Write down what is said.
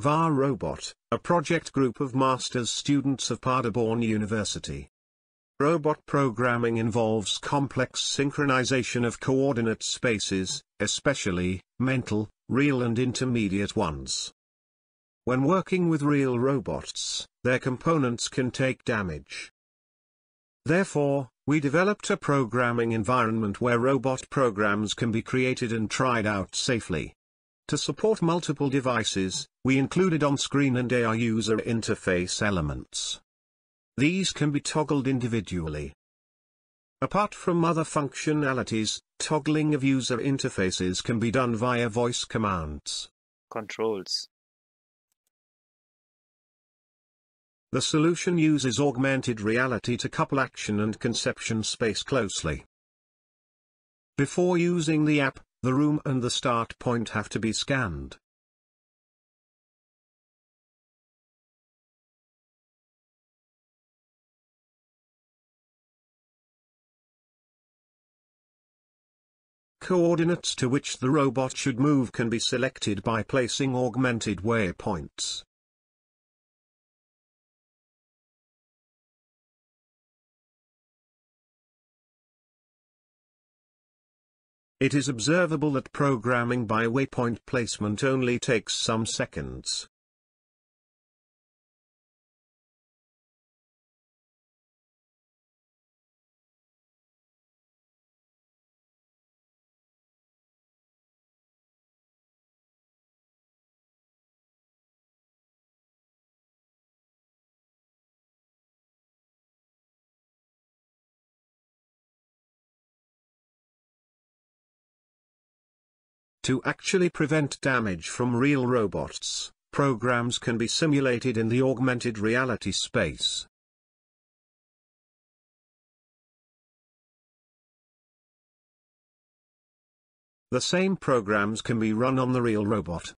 VARobot, a project group of master's students of Paderborn University. Robot programming involves complex synchronization of coordinate spaces, especially mental, real and intermediate ones. When working with real robots, their components can take damage. Therefore, we developed a programming environment where robot programs can be created and tried out safely. To support multiple devices, we included on-screen and AR user interface elements. These can be toggled individually. Apart from other functionalities, toggling of user interfaces can be done via voice commands. Controls. The solution uses augmented reality to couple action and conception space closely. Before using the app, the room and the start point have to be scanned. Coordinates to which the robot should move can be selected by placing augmented waypoints. It is observable that programming by waypoint placement only takes some seconds. To actually prevent damage from real robots, programs can be simulated in the augmented reality space. The same programs can be run on the real robot.